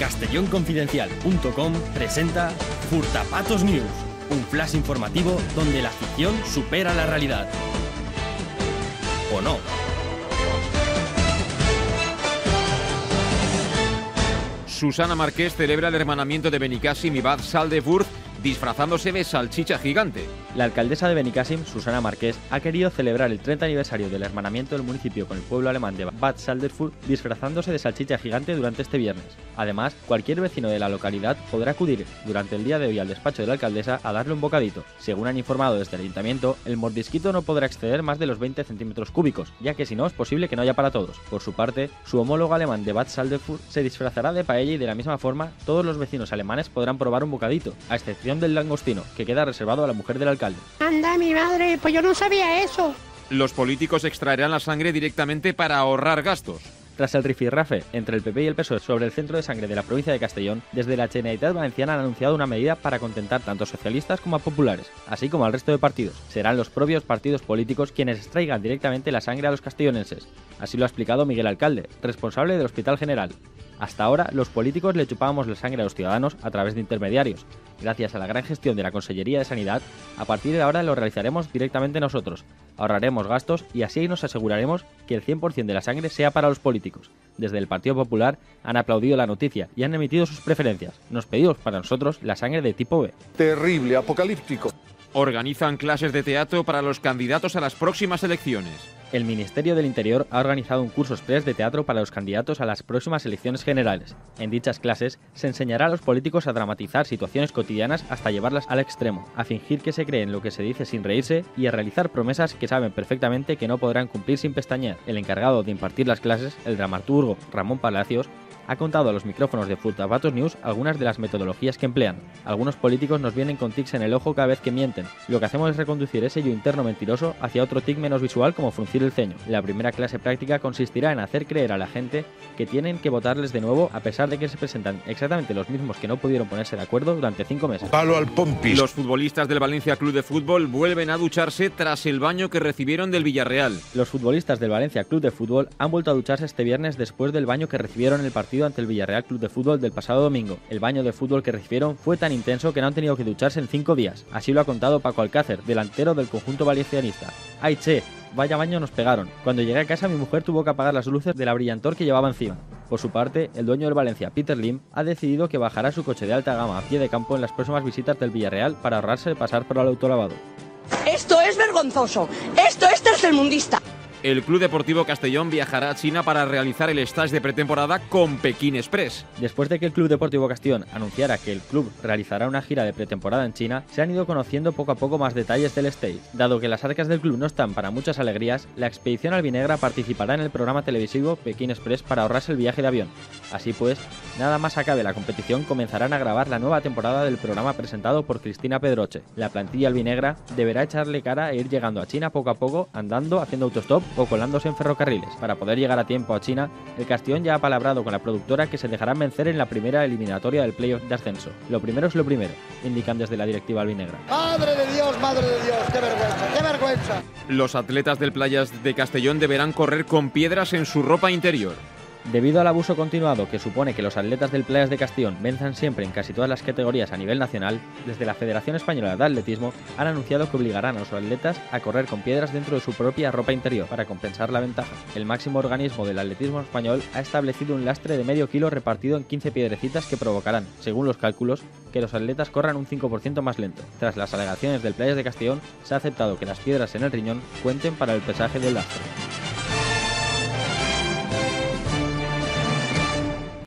Castellonconfidencial.com presenta Furtapatos News, un flash informativo donde la ficción supera la realidad. ¿O no? Susana Marqués celebra el hermanamiento de Benicassim y Bad Saldefurt disfrazándose de salchicha gigante. La alcaldesa de Benicassim, Susana Marqués, ha querido celebrar el 30 aniversario del hermanamiento del municipio con el pueblo alemán de Bad Salderfurt disfrazándose de salchicha gigante durante este viernes. Además, cualquier vecino de la localidad podrá acudir durante el día de hoy al despacho de la alcaldesa a darle un bocadito. Según han informado desde el ayuntamiento, el mordisquito no podrá exceder más de los 20 centímetros cúbicos, ya que si no es posible que no haya para todos. Por su parte, su homólogo alemán de Bad Salderfurt se disfrazará de paella y de la misma forma todos los vecinos alemanes podrán probar un bocadito, a excepción del langostino, que queda reservado a la mujer del alcalde. Anda, mi madre, pues yo no sabía eso. Los políticos extraerán la sangre directamente para ahorrar gastos. Tras el rifirrafe entre el PP y el PSOE sobre el centro de sangre de la provincia de Castellón, desde la Generalitat Valenciana han anunciado una medida para contentar tanto a socialistas como a populares, así como al resto de partidos. Serán los propios partidos políticos quienes extraigan directamente la sangre a los castellonenses. Así lo ha explicado Miguel Alcalde, responsable del Hospital General. Hasta ahora, los políticos le chupábamos la sangre a los ciudadanos a través de intermediarios. Gracias a la gran gestión de la Consellería de Sanidad, a partir de ahora lo realizaremos directamente nosotros. Ahorraremos gastos y así nos aseguraremos que el 100% de la sangre sea para los políticos. Desde el Partido Popular han aplaudido la noticia y han emitido sus preferencias. Nos pedimos para nosotros la sangre de tipo B. Terrible, apocalíptico. Organizan clases de teatro para los candidatos a las próximas elecciones. El Ministerio del Interior ha organizado un curso express de teatro para los candidatos a las próximas elecciones generales. En dichas clases se enseñará a los políticos a dramatizar situaciones cotidianas hasta llevarlas al extremo, a fingir que se creen lo que se dice sin reírse y a realizar promesas que saben perfectamente que no podrán cumplir sin pestañear. El encargado de impartir las clases, el dramaturgo Ramón Palacios, ha contado a los micrófonos de Furtabatos News algunas de las metodologías que emplean. Algunos políticos nos vienen con tics en el ojo cada vez que mienten. Lo que hacemos es reconducir ese yo interno mentiroso hacia otro tic menos visual como fruncir el ceño. La primera clase práctica consistirá en hacer creer a la gente que tienen que votarles de nuevo a pesar de que se presentan exactamente los mismos que no pudieron ponerse de acuerdo durante cinco meses. Palo al pompis. Los futbolistas del Valencia Club de Fútbol vuelven a ducharse tras el baño que recibieron del Villarreal. Los futbolistas del Valencia Club de Fútbol han vuelto a ducharse este viernes después del baño que recibieron en el ante el Villarreal Club de Fútbol del pasado domingo. El baño de fútbol que recibieron fue tan intenso que no han tenido que ducharse en cinco días. Así lo ha contado Paco Alcácer, delantero del conjunto valencianista. ¡Ay, che! Vaya baño nos pegaron. Cuando llegué a casa mi mujer tuvo que apagar las luces de la brillantor que llevaba encima. Por su parte, el dueño del Valencia, Peter Lim, ha decidido que bajará su coche de alta gama a pie de campo en las próximas visitas del Villarreal para ahorrarse de pasar por el autolavado. Esto es vergonzoso. Esto es tercermundista. El Club Deportivo Castellón viajará a China para realizar el stage de pretemporada con Pekín Express. Después de que el Club Deportivo Castellón anunciara que el club realizará una gira de pretemporada en China, se han ido conociendo poco a poco más detalles del stage. Dado que las arcas del club no están para muchas alegrías, la expedición albinegra participará en el programa televisivo Pekín Express para ahorrarse el viaje de avión. Así pues, nada más acabe la competición comenzarán a grabar la nueva temporada del programa presentado por Cristina Pedroche. La plantilla albinegra deberá echarle cara e ir llegando a China poco a poco, andando, haciendo autostop o colándose en ferrocarriles. Para poder llegar a tiempo a China, el Castellón ya ha palabrado con la productora que se dejarán vencer en la primera eliminatoria del playoff de ascenso. Lo primero es lo primero, indican desde la directiva albinegra. ¡Madre de Dios, madre de Dios! ¡Qué vergüenza, qué vergüenza! Los atletas del Playas de Castellón deberán correr con piedras en su ropa interior. Debido al abuso continuado que supone que los atletas del Playas de Castellón venzan siempre en casi todas las categorías a nivel nacional, desde la Federación Española de Atletismo han anunciado que obligarán a los atletas a correr con piedras dentro de su propia ropa interior para compensar la ventaja. El máximo organismo del atletismo español ha establecido un lastre de medio kilo repartido en 15 piedrecitas que provocarán, según los cálculos, que los atletas corran un 5% más lento. Tras las alegaciones del Playas de Castellón, se ha aceptado que las piedras en el riñón cuenten para el pesaje del lastre.